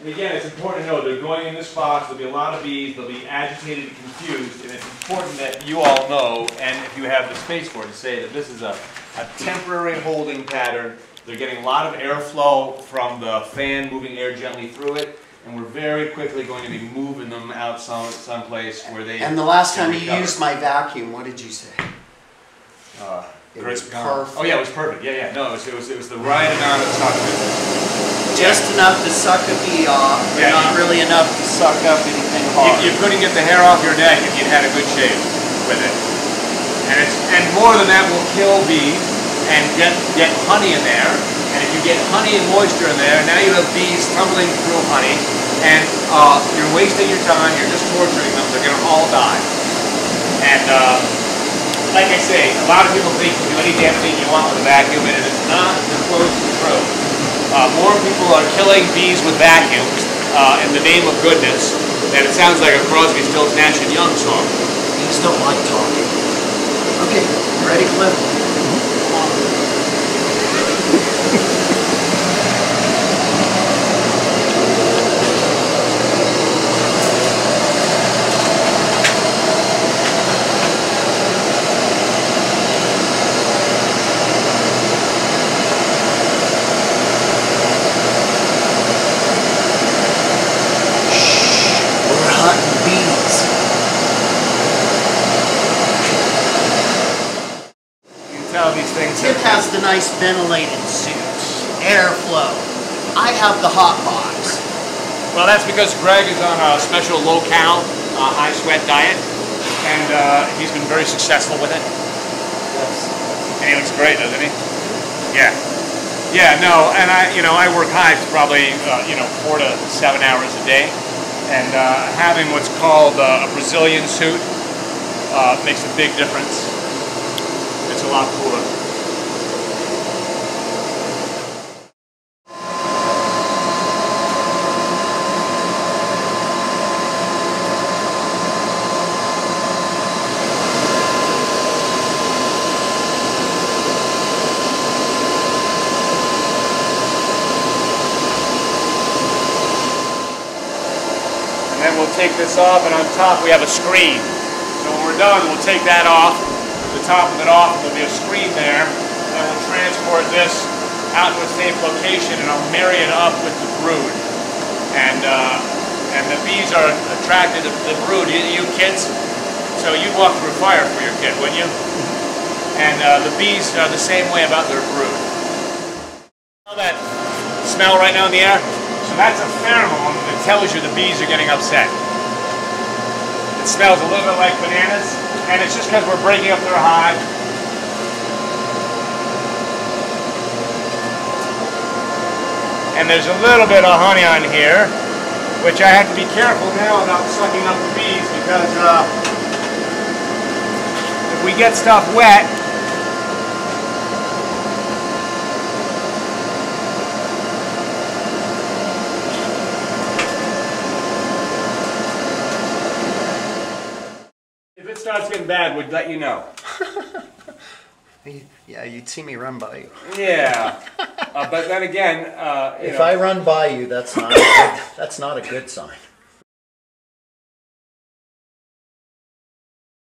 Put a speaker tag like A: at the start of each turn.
A: And again, it's important to know they're going in this box. There'll be a lot of bees. They'll be agitated and confused. And it's important that you all know, and if you have the space for it, to say that this is a, a temporary holding pattern. They're getting a lot of airflow from the fan moving air gently through it. And we're very quickly going to be moving them out some someplace where they.
B: And the last time you used my vacuum, what did you say?
A: Uh,
B: It was perfect.
A: Oh yeah, it was perfect. Yeah, yeah. No, it was it was, it was the right amount of suction.
B: Just enough to suck a bee off, but
A: Yeah,
B: not really enough to suck up anything hard.
A: you couldn't get the hair off your neck if you'd had a good shave with it. And it's and more than that will kill bees and get get honey in there. And if you get honey and moisture in there, now you have bees tumbling through honey, and uh, you're wasting your time. You're just torturing them. They're gonna all die. And uh, like I say, a lot of people think you can do any damn thing you want with a vacuum, and it is not close to true. Uh, more people are killing bees with vacuums uh, in the name of goodness than it sounds like a Crosby, Stills, Nash and Young song.
B: Bees don't like talking. Okay, ready, Cliff? Come on. We're hunting bees.
A: You can tell these things.
B: Tim has the nice ventilated suit, airflow. I have the hot box.
A: Well, that's because Gregg is on a special low-cal, uh, high-sweat diet, and uh, he's been very successful with it. And he looks great, doesn't he? Yeah. Yeah, no, and I, you know, I work hives probably, uh, you know, four to seven hours a day, and uh, having what's called uh, a Brazilian suit uh, makes a big difference. It's a lot cooler. And we'll take this off, and on top we have a screen. So when we're done, we'll take that off, the top of it off, and there'll be a screen there. Then we'll transport this out to a safe location, and I'll marry it up with the brood. And uh, and the bees are attracted to the brood. You, you kids, so you'd walk through fire for your kid, wouldn't you? And uh, the bees are the same way about their brood. Smell that smell right now in the air? So that's a pheromone tells you the bees are getting upset. It smells a little bit like bananas, and it's just because we're breaking up their hive. And there's a little bit of honey on here, which I have to be careful now about sucking up the bees because uh, if we get stuff wet, if it starts getting bad, we'd let you know.
B: Yeah, you'd see me run by you.
A: Yeah, uh, but then again, uh, you
C: If
A: know,
C: I run by you, that's not a good, that's not a good sign.